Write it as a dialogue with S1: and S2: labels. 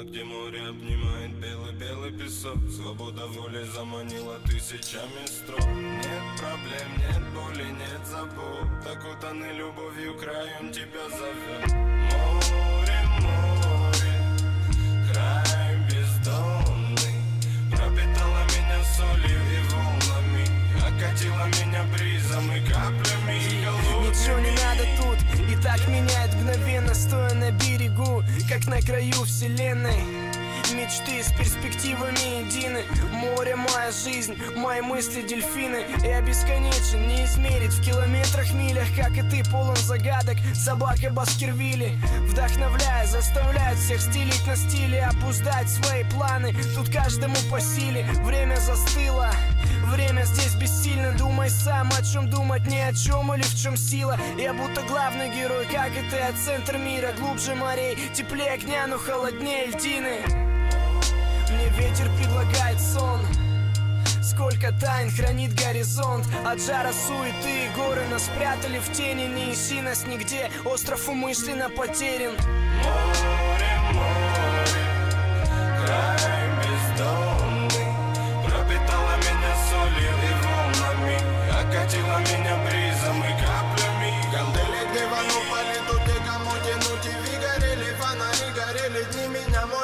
S1: Где море обнимает белый-белый песок Свобода воли заманила тысячами строк. Нет проблем, нет боли, нет забот. Окутаны любовью краем тебя зовет. Море, море, край бездонный. Пропитала меня солью и волнами Окатила меня бризом и каплями.
S2: Ничего не надо тут, и как на краю вселенной. Мечты с перспективами едины. Море моя жизнь, мои мысли дельфины. Я бесконечен, не измерить. В километрах, милях Как и ты, полон загадок, собака Баскервилли Вдохновляя, заставляет всех стилить на стиле Опуздать свои планы, тут каждому по силе. Время застыло, время здесь бессильно Думай сам, о чем думать, ни о чем или в чем сила. Я будто главный герой, как и ты, а центр мира Глубже морей, теплее огня, но холоднее льдины. Мне ветер предлагает сон. Сколько тайн хранит горизонт. От жара суеты горы нас спрятали в тени Не ищи нас нигде, остров умышленно потерян
S1: Ele de minha.